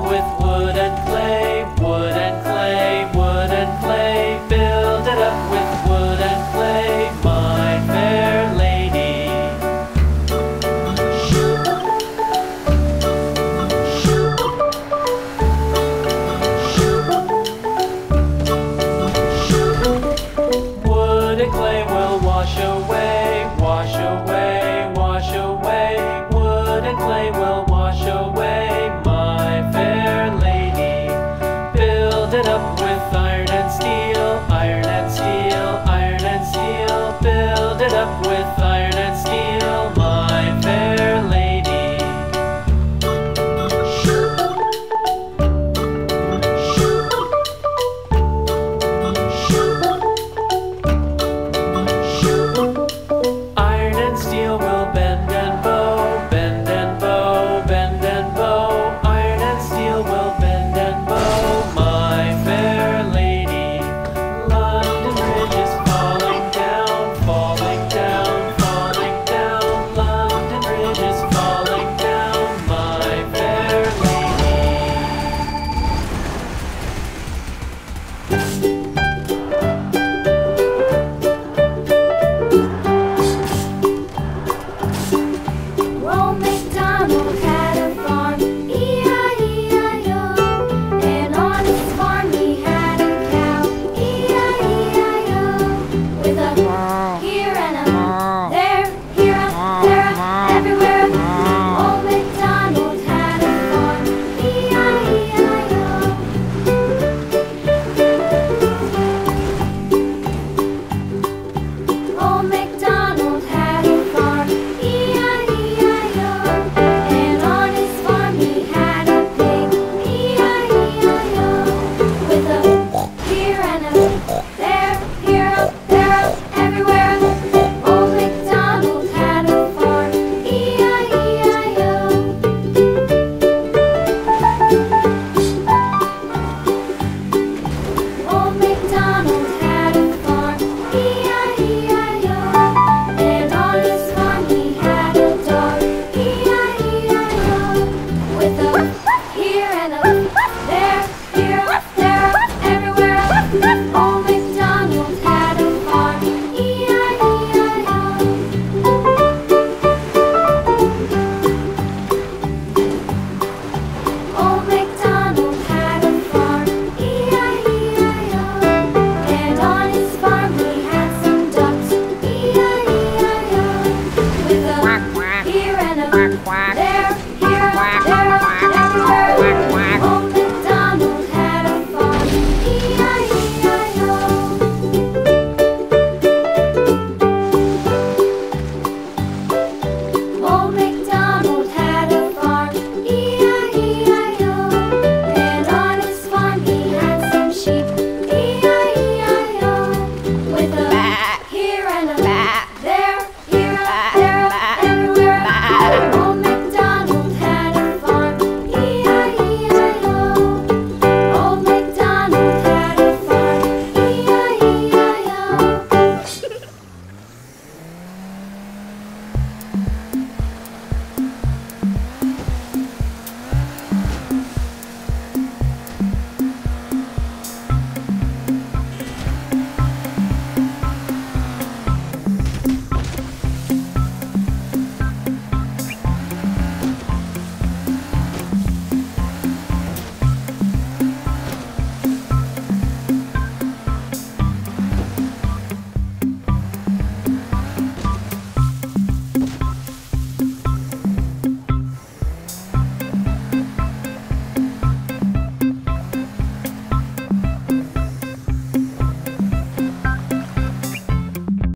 with. up with